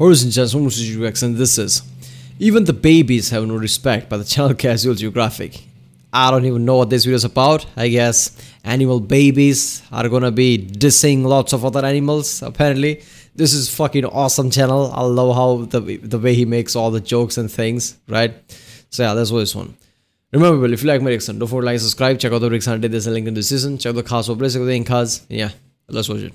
Ladies and is UX and this is Even the babies have no respect by the channel Casual Geographic. I don't even know what this video is about. I guess animal babies are gonna be dissing lots of other animals apparently. This is fucking awesome channel. I love how the, the way he makes all the jokes and things, right? So yeah, that's what this one. Remember, if you like my reaction, don't forget to like subscribe, check out the reaction, there's a link in the description, check out the cast of the cause. Yeah, let's watch it.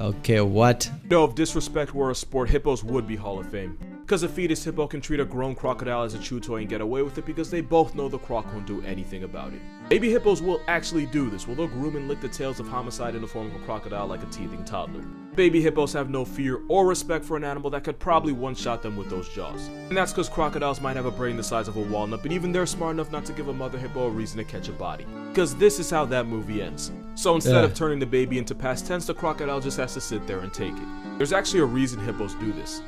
Okay, what? No, if disrespect were a sport, hippos would be Hall of Fame. Because a fetus hippo can treat a grown crocodile as a chew toy and get away with it because they both know the croc won't do anything about it. Baby hippos will actually do this, where they'll groom and lick the tails of homicide in the form of a crocodile like a teething toddler. Baby hippos have no fear or respect for an animal that could probably one-shot them with those jaws. And that's because crocodiles might have a brain the size of a walnut, but even they're smart enough not to give a mother hippo a reason to catch a body. Because this is how that movie ends. So instead yeah. of turning the baby into past tense, the crocodile just has to sit there and take it. There's actually a reason hippos do this.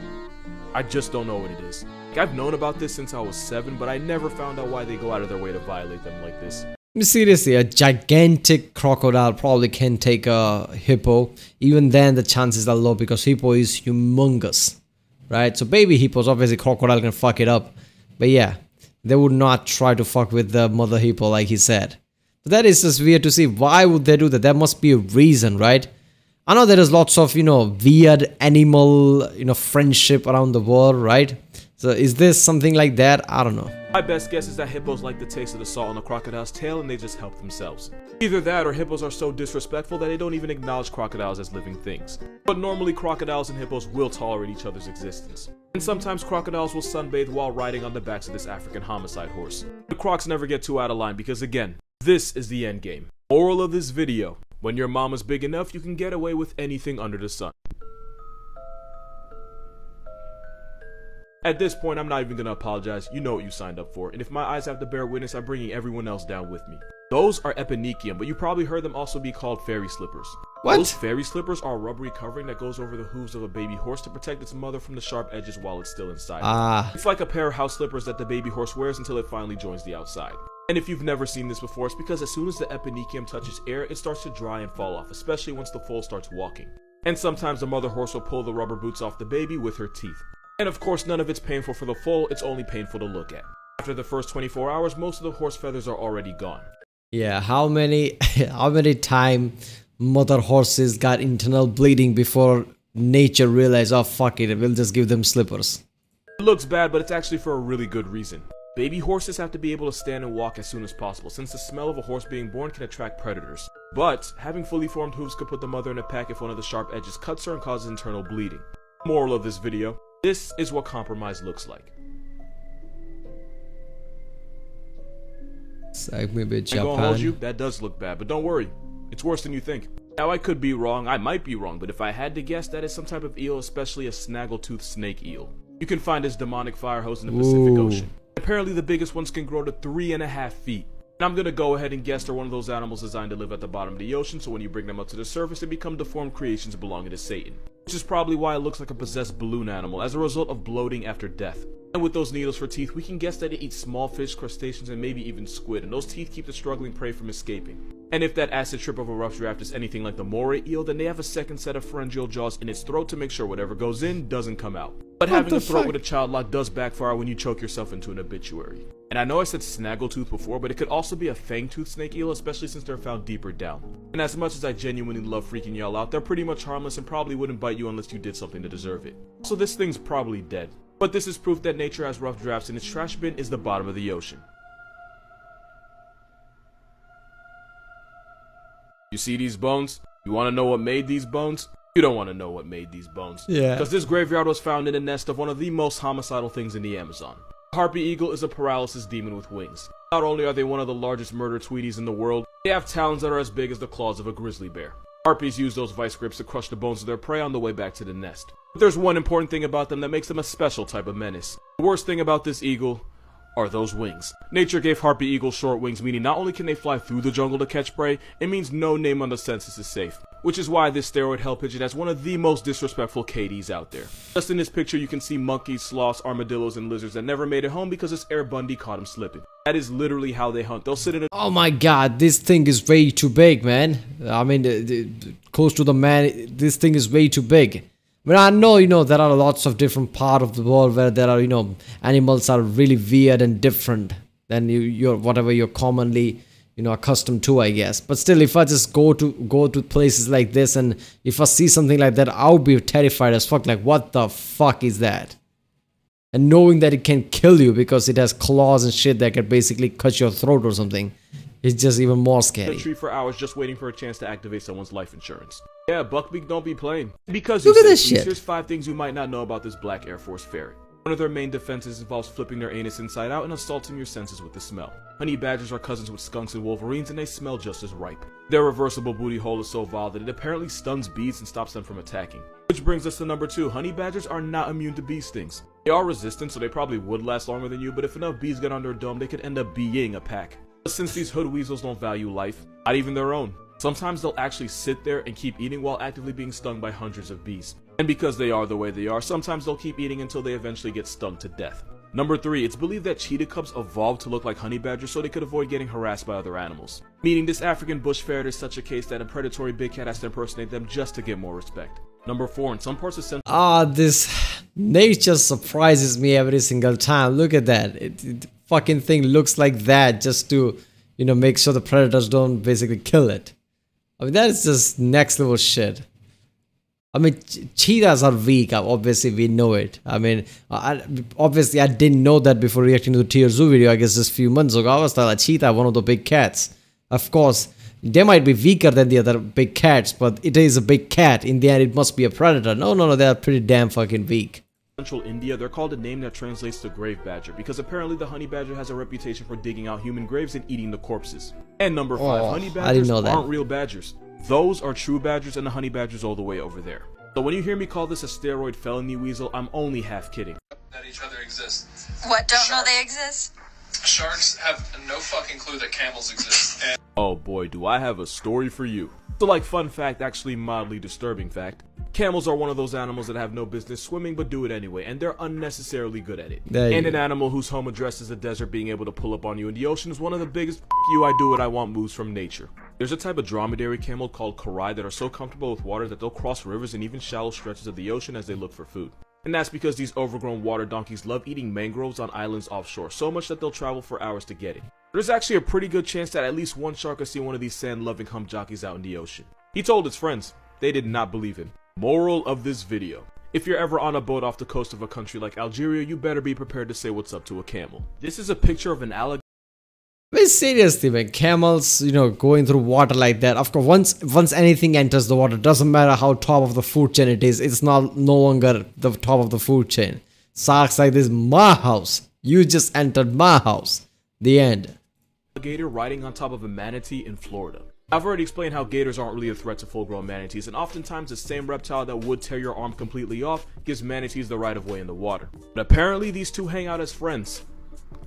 I just don't know what it is. Like, I've known about this since I was 7, but I never found out why they go out of their way to violate them like this. Seriously, a gigantic crocodile probably can take a hippo. Even then, the chances are low because hippo is humongous, right? So baby hippos, obviously crocodile can fuck it up. But yeah, they would not try to fuck with the mother hippo like he said. That is just weird to see. Why would they do that? There must be a reason, right? I know there is lots of, you know, weird animal, you know, friendship around the world, right? So is this something like that? I don't know. My best guess is that hippos like the taste of the salt on a crocodile's tail and they just help themselves. Either that or hippos are so disrespectful that they don't even acknowledge crocodiles as living things. But normally crocodiles and hippos will tolerate each other's existence. And sometimes crocodiles will sunbathe while riding on the backs of this African homicide horse. The crocs never get too out of line because again, this is the end game. Moral of this video, when your mama's big enough, you can get away with anything under the sun. At this point, I'm not even gonna apologize. You know what you signed up for. And if my eyes have to bear witness, I'm bringing everyone else down with me. Those are eponychium, but you probably heard them also be called fairy slippers. What? Those fairy slippers are a rubbery covering that goes over the hooves of a baby horse to protect its mother from the sharp edges while it's still inside. Ah. It's like a pair of house slippers that the baby horse wears until it finally joins the outside. And if you've never seen this before, it's because as soon as the eponychium touches air, it starts to dry and fall off, especially once the foal starts walking. And sometimes the mother horse will pull the rubber boots off the baby with her teeth. And of course, none of it's painful for the foal, it's only painful to look at. After the first 24 hours, most of the horse feathers are already gone. Yeah, how many how many time mother horses got internal bleeding before nature realized, oh fuck it, we'll just give them slippers. It looks bad, but it's actually for a really good reason. Baby horses have to be able to stand and walk as soon as possible, since the smell of a horse being born can attract predators. But, having fully formed hooves could put the mother in a pack if one of the sharp edges cuts her and causes internal bleeding. Moral of this video, this is what compromise looks like. Like maybe Japan. I'm gonna hold you, that does look bad, but don't worry, it's worse than you think. Now I could be wrong, I might be wrong, but if I had to guess, that is some type of eel, especially a snaggletooth snake eel. You can find this demonic fire hose in the Pacific Ooh. Ocean. Apparently the biggest ones can grow to three and a half feet. And I'm gonna go ahead and guess they're one of those animals designed to live at the bottom of the ocean, so when you bring them up to the surface, they become deformed creations belonging to Satan. Which is probably why it looks like a possessed balloon animal, as a result of bloating after death. And with those needles for teeth, we can guess that it eats small fish, crustaceans, and maybe even squid, and those teeth keep the struggling prey from escaping. And if that acid trip of a rough draft is anything like the moray eel, then they have a second set of pharyngeal jaws in its throat to make sure whatever goes in doesn't come out. But what having a throat with a child lock does backfire when you choke yourself into an obituary. And I know I said snaggletooth before, but it could also be a fangtooth snake eel, especially since they're found deeper down. And as much as I genuinely love freaking y'all out, they're pretty much harmless and probably wouldn't bite you unless you did something to deserve it. So this thing's probably dead. But this is proof that nature has rough drafts and its trash bin is the bottom of the ocean. You see these bones? You want to know what made these bones? You don't want to know what made these bones. Yeah. Because this graveyard was found in a nest of one of the most homicidal things in the Amazon. Harpy eagle is a paralysis demon with wings. Not only are they one of the largest murder tweeties in the world, they have talons that are as big as the claws of a grizzly bear. Harpies use those vice grips to crush the bones of their prey on the way back to the nest. But there's one important thing about them that makes them a special type of menace. The worst thing about this eagle are those wings. Nature gave harpy eagles short wings, meaning not only can they fly through the jungle to catch prey, it means no name on the census is safe. Which is why this steroid hell pigeon has one of the most disrespectful KDs out there. Just in this picture you can see monkeys, sloths, armadillos, and lizards that never made it home because this Air Bundy caught them slipping. That is literally how they hunt. They'll sit in a- Oh my god, this thing is way too big, man. I mean, close to the man, this thing is way too big. But I know, you know, there are lots of different part of the world where there are, you know, animals are really weird and different than you, you're whatever you're commonly, you know, accustomed to, I guess. But still, if I just go to go to places like this and if I see something like that, I'll be terrified as fuck. Like, what the fuck is that? And knowing that it can kill you because it has claws and shit that can basically cut your throat or something. It's just even more scary. tree for hours just waiting for a chance to activate someone's life insurance. Yeah, Buckbeak don't be playing. Because Look at this shit. here's five things you might not know about this black Air Force ferret. One of their main defenses involves flipping their anus inside out and assaulting your senses with the smell. Honey badgers are cousins with skunks and wolverines and they smell just as ripe. Their reversible booty hole is so vile that it apparently stuns bees and stops them from attacking. Which brings us to number two, honey badgers are not immune to bee stings. They are resistant so they probably would last longer than you, but if enough bees get on their dome they could end up being a pack. Since these hood weasels don't value life, not even their own, sometimes they'll actually sit there and keep eating while actively being stung by hundreds of bees. And because they are the way they are, sometimes they'll keep eating until they eventually get stung to death. Number 3, it's believed that cheetah cubs evolved to look like honey badgers so they could avoid getting harassed by other animals. Meaning this African bush ferret is such a case that a predatory big cat has to impersonate them just to get more respect. Number 4, in some parts of Central Ah, this nature surprises me every single time. Look at that. It, it fucking thing looks like that just to, you know, make sure the predators don't basically kill it. I mean, that is just next level shit. I mean, ch- cheetahs are weak. uh, Obviously, we know it. I mean, I, obviously, I didn't know that before reacting to the Tier Zoo video. I guess just a few months ago, I was like, cheetah, one of the big cats. Of course, they might be weaker than the other big cats, but it is a big cat. In the end, it must be a predator. No, no, no, they are pretty damn fucking weak. Central India, they're called a name that translates to grave badger because apparently the honey badger has a reputation for digging out human graves and eating the corpses. And number 5, Oh, honey I didn't badgers know that. aren't real badgers. Those are true badgers and the honey badgers all the way over there. So when you hear me call this a steroid felony weasel, I'm only half kidding. that each other exist. What, don't know they exist? Sharks have no fucking clue that camels exist. And Oh boy, do I have a story for you. So like fun fact, actually mildly disturbing fact, camels are one of those animals that have no business swimming but do it anyway, and they're unnecessarily good at it. There and an go. animal whose home address is a desert being able to pull up on you in the ocean is one of the biggest "F- you I do what I want moves from nature. There's a type of dromedary camel called Kharai that are so comfortable with water that they'll cross rivers and even shallow stretches of the ocean as they look for food. And that's because these overgrown water donkeys love eating mangroves on islands offshore, so much that they'll travel for hours to get it. There's actually a pretty good chance that at least one shark has seen one of these sand loving hump jockeys out in the ocean. He told his friends. They did not believe him. Moral of this video. If you're ever on a boat off the coast of a country like Algeria, you better be prepared to say what's up to a camel. This is a picture of an alligator I mean, seriously, man, camels, you know, going through water like that. Of course, once once anything enters the water, doesn't matter how top of the food chain it is, it's not no longer the top of the food chain. Sharks like this, my house. You just entered my house. The end. alligator riding on top of a manatee in Florida. I've already explained how gators aren't really a threat to full-grown manatees, and oftentimes the same reptile that would tear your arm completely off gives manatees the right of way in the water. But apparently these two hang out as friends.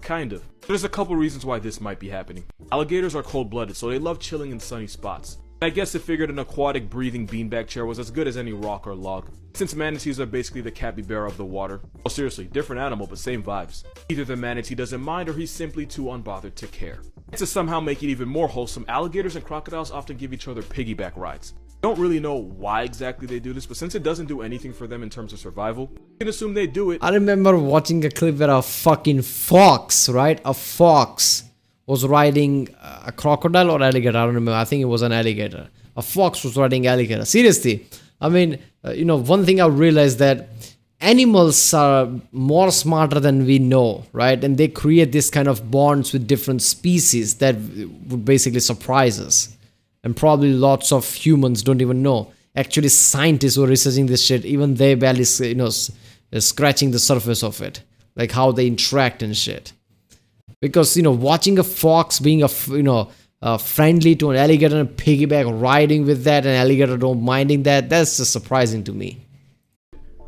Kind of. There's a couple reasons why this might be happening. Alligators are cold-blooded, so they love chilling in sunny spots. I guess they figured an aquatic breathing beanbag chair was as good as any rock or log. Since manatees are basically the capybara of the water. Oh seriously, different animal but same vibes. Either the manatee doesn't mind or he's simply too unbothered to care. To somehow make it even more wholesome, alligators and crocodiles often give each other piggyback rides. Don't really know why exactly they do this, but since it doesn't do anything for them in terms of survival, you can assume they do it I remember watching a clip where a fucking fox, right? A fox was riding a crocodile or alligator. I don't remember. I think it was an alligator. A fox was riding alligator. Seriously. I mean, uh, you know, one thing I realized that animals are more smarter than we know, right? And they create this kind of bonds with different species that would basically surprise us. And probably lots of humans don't even know. Actually, scientists who are researching this shit, even they barely, you know, uh, scratching the surface of it, like how they interact and shit. Because you know, watching a fox being a, you know uh, friendly to an alligator and a piggyback riding with that, and alligator don't minding that, that's just surprising to me.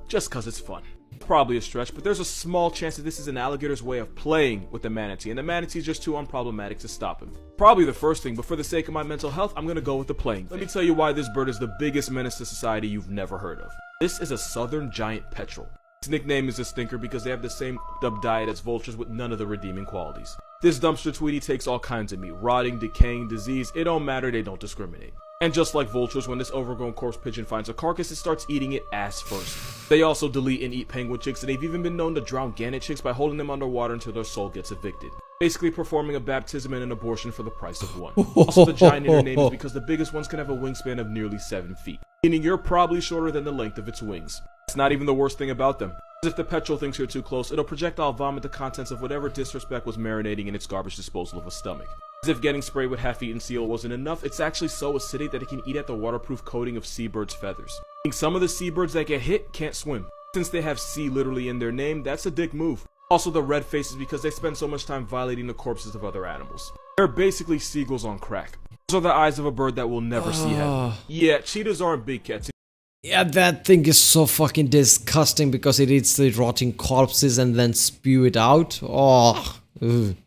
Just cause it's fun. Probably a stretch, but there's a small chance that this is an alligator's way of playing with the manatee, and the manatee is just too unproblematic to stop him. Probably the first thing, but for the sake of my mental health, I'm gonna go with the playing. Let me tell you why this bird is the biggest menace to society you've never heard of. This is a southern giant petrel. Its nickname is a stinker because they have the same dub diet as vultures with none of the redeeming qualities. This dumpster tweety takes all kinds of meat, rotting, decaying, disease, it don't matter, they don't discriminate. And just like vultures, when this overgrown corpse pigeon finds a carcass, it starts eating it ass first. They also delete and eat penguin chicks, and they've even been known to drown gannet chicks by holding them underwater until their soul gets evicted. Basically performing a baptism and an abortion for the price of one. Also, the giant in their name is because the biggest ones can have a wingspan of nearly 7 feet, meaning you're probably shorter than the length of its wings. It's not even the worst thing about them. If the petrel thinks you're too close, it'll projectile vomit the contents of whatever disrespect was marinating in its garbage disposal of a stomach. As if getting sprayed with half-eaten seal wasn't enough, it's actually so acidic that it can eat at the waterproof coating of seabirds' feathers. Some of the seabirds that get hit can't swim. Since they have sea literally in their name, that's a dick move. Also the red faces because they spend so much time violating the corpses of other animals. They're basically seagulls on crack. Those are the eyes of a bird that will never see heaven. Ah. Yeah, cheetahs aren't big cats. Yeah, that thing is so fucking disgusting because it eats the rotting corpses and then spew it out. Oh, ugh.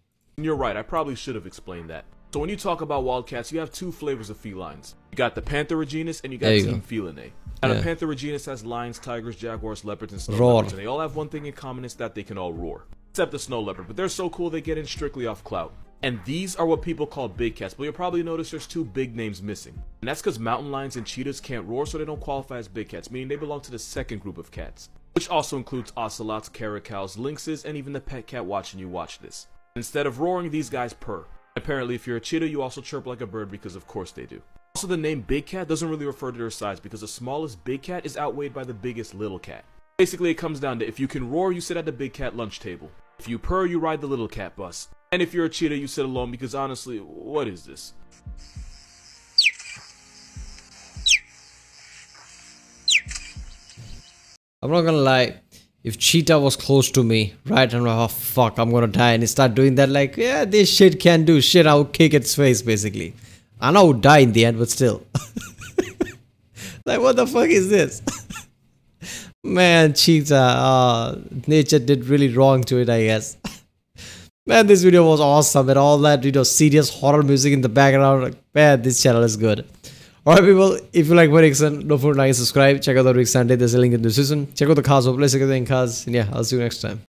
You're right, I probably should have explained that. So when you talk about wildcats, you have two flavors of felines. You got the Panthera genus and you got you Team. Felinae. And Yeah. the Panthera genus has lions, tigers, jaguars, leopards, and snow Roar. leopards, and they all have one thing in common, is that they can all roar. Except the snow leopard, but they're so cool they get in strictly off clout. And these are what people call big cats, but you'll probably notice there's two big names missing. And that's because mountain lions and cheetahs can't roar, so they don't qualify as big cats, meaning they belong to the second group of cats. Which also includes ocelots, caracals, lynxes, and even the pet cat watching you watch this. Instead of roaring, these guys purr. Apparently, if you're a cheetah, you also chirp like a bird because of course they do. Also, the name big cat doesn't really refer to their size because the smallest big cat is outweighed by the biggest little cat. Basically, it comes down to if you can roar, you sit at the big cat lunch table. If you purr, you ride the little cat bus. And if you're a cheetah, you sit alone because honestly, what is this? I'm not gonna lie. If Cheetah was close to me, right, I'm oh fuck, I'm gonna die, and he start doing that, like, yeah, this shit can do shit. I would kick its face, basically. and I would die in the end, but still. like, what the fuck is this? Man, Cheetah, uh, nature did really wrong to it, I guess. Man, this video was awesome, and all that, you know, serious horror music in the background. Like, man, this channel is good. Alright people, if you like my Rickson, don't forget to like and subscribe. Check out the Rick Sunday, there's a link in the description. Check out the cards, hopefully, and yeah, I'll see you next time.